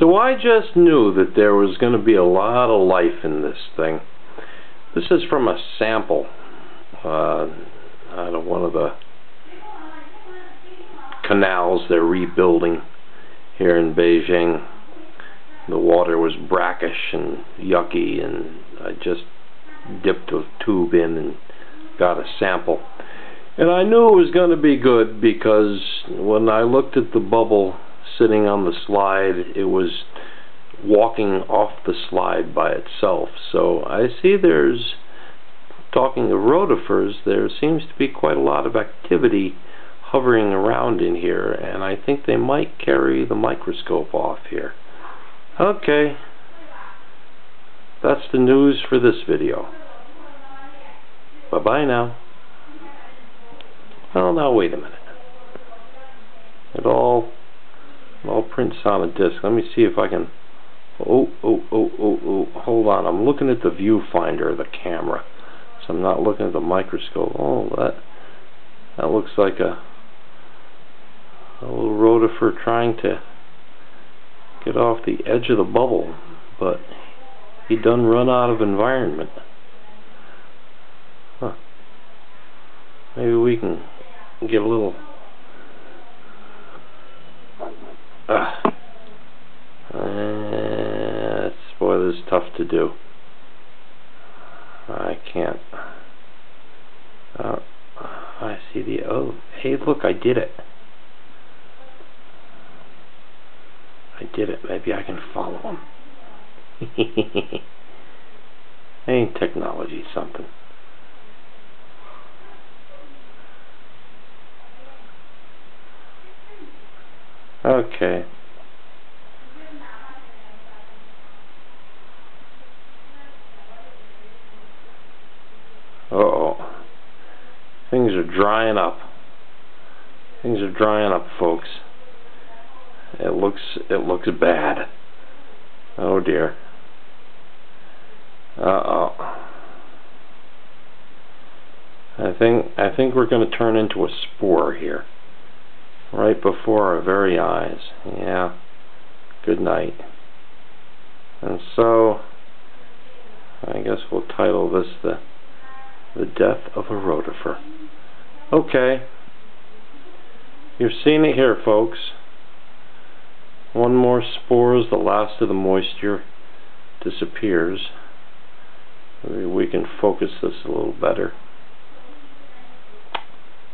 So I just knew that there was going to be a lot of life in this thing. This is from a sample uh, out of one of the canals they're rebuilding here in Beijing. The water was brackish and yucky and I just dipped a tube in and got a sample. And I knew it was going to be good because when I looked at the bubble sitting on the slide, it was walking off the slide by itself. So I see there's, talking of rotifers, there seems to be quite a lot of activity hovering around in here, and I think they might carry the microscope off here. Okay, that's the news for this video. Bye-bye now. Well, now wait a minute. It all, prints on a disc. Let me see if I can... Oh, oh, oh, oh, oh, hold on. I'm looking at the viewfinder of the camera. So I'm not looking at the microscope. Oh, that, that looks like a, a little rotifer trying to get off the edge of the bubble. But he done run out of environment. Huh. Maybe we can get a little uh, uh, boy this is tough to do. I can't. Uh, I see the oh hey look I did it. I did it. Maybe I can follow him. Ain't technology something Okay. Uh oh. Things are drying up. Things are drying up, folks. It looks it looks bad. Oh dear. Uh oh. I think I think we're going to turn into a spore here right before our very eyes. Yeah. Good night. And so, I guess we'll title this the the death of a rotifer. Okay. You've seen it here, folks. One more spore spores, the last of the moisture disappears. Maybe we can focus this a little better.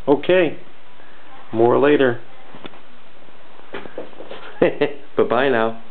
Okay. More later. Bye-bye now.